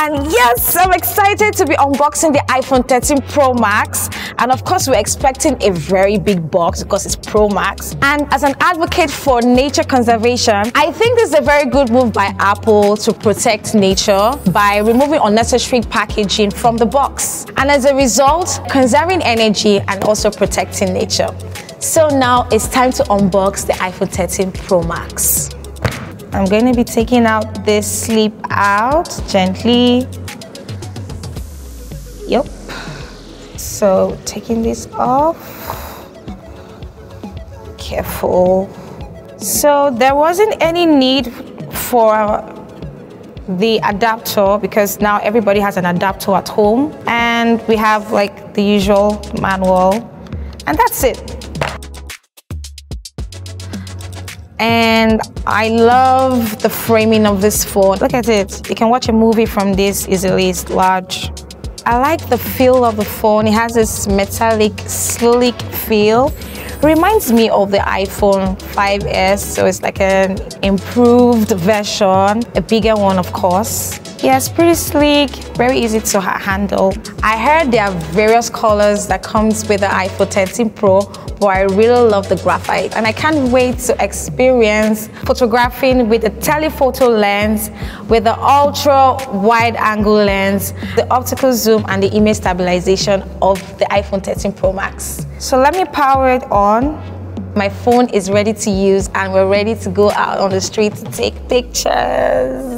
And yes, I'm excited to be unboxing the iPhone 13 Pro Max. And of course, we're expecting a very big box because it's Pro Max. And as an advocate for nature conservation, I think this is a very good move by Apple to protect nature by removing unnecessary packaging from the box. And as a result, conserving energy and also protecting nature. So now it's time to unbox the iPhone 13 Pro Max. I'm going to be taking out this sleep out gently. Yep. So taking this off. Careful. So there wasn't any need for the adapter because now everybody has an adapter at home and we have like the usual manual and that's it. and I love the framing of this phone. Look at it. You can watch a movie from this easily. It's large. I like the feel of the phone. It has this metallic, sleek feel. Reminds me of the iPhone 5S, so it's like an improved version, a bigger one of course. It's pretty sleek, very easy to handle. I heard there are various colors that comes with the iPhone 13 Pro, but I really love the graphite. And I can't wait to experience photographing with the telephoto lens, with the ultra wide angle lens, the optical zoom, and the image stabilization of the iPhone 13 Pro Max. So let me power it on. My phone is ready to use and we're ready to go out on the street to take pictures.